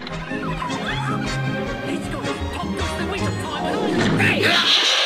He's got his pop goes the winter time and all. Hey!